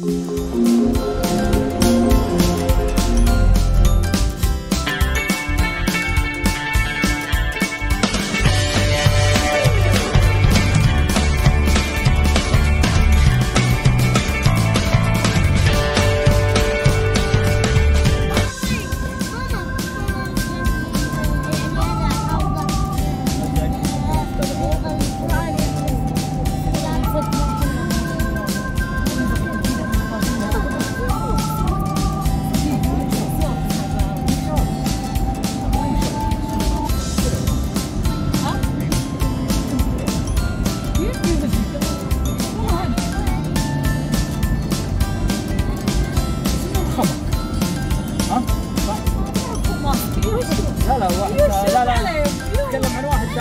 Música لا لا واحد لا لا تكلم عن واحد لا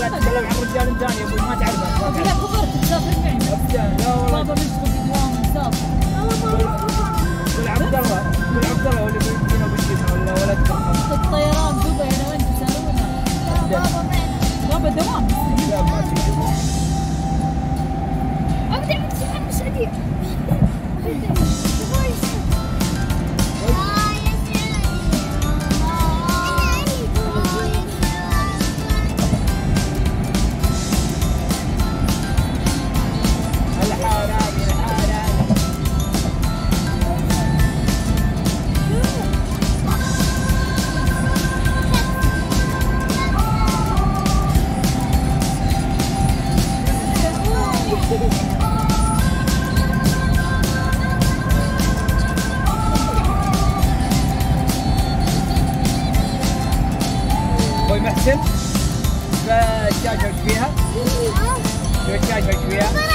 لا تكلم عن رجال ثاني يا أبوي ما تعرفه ما تعرفه رجال لا والله قول عبد الله قول عبد الله ولا بيجينا بيجينا ولا ولد الطيران دبي أنا وانت تسالونها بابا دوام لا ما في ابدا بتسحب سعوديه Baju.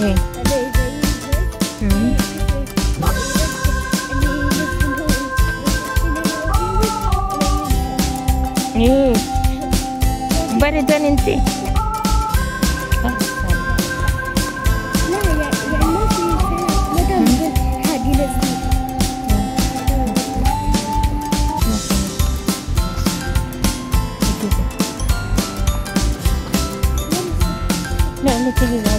Okay. Hmm. Eh, baru dah nanti. No, no, no, no.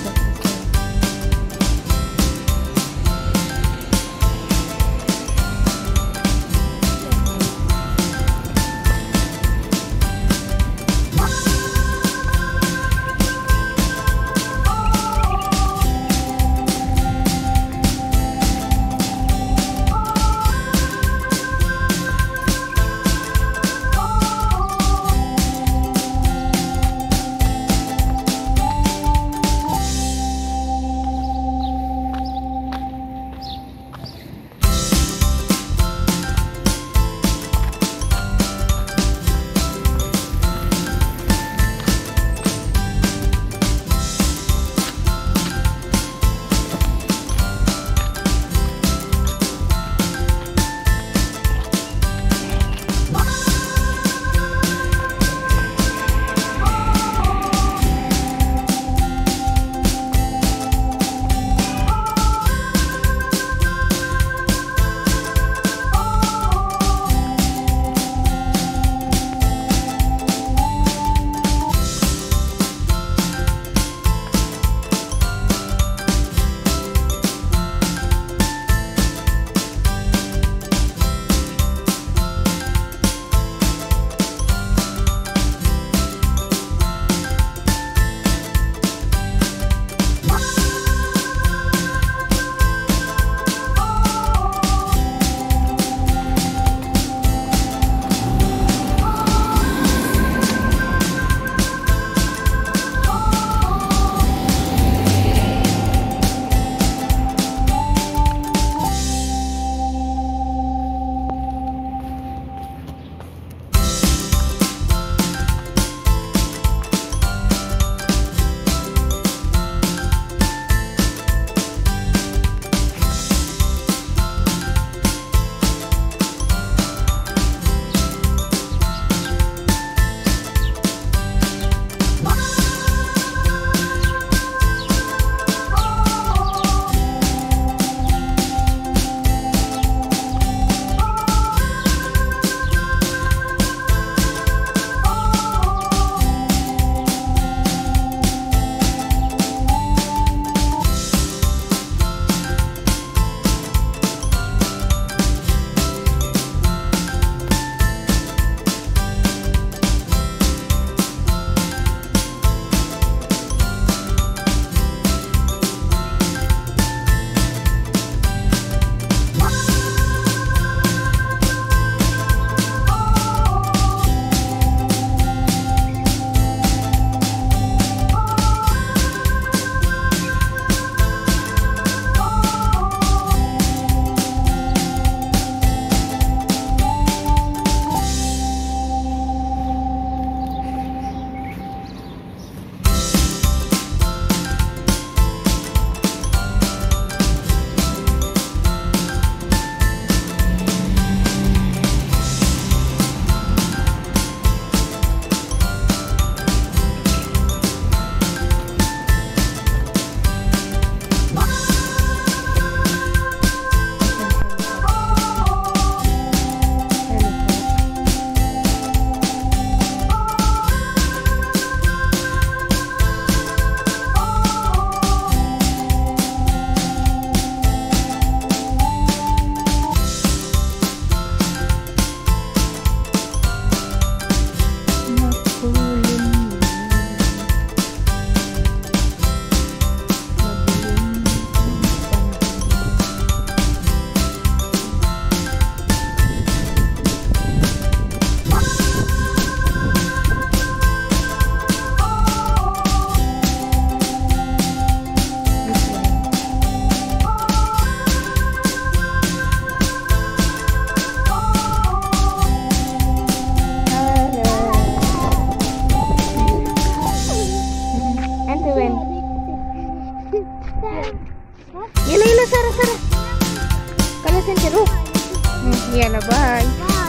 Yala, bye. Bye.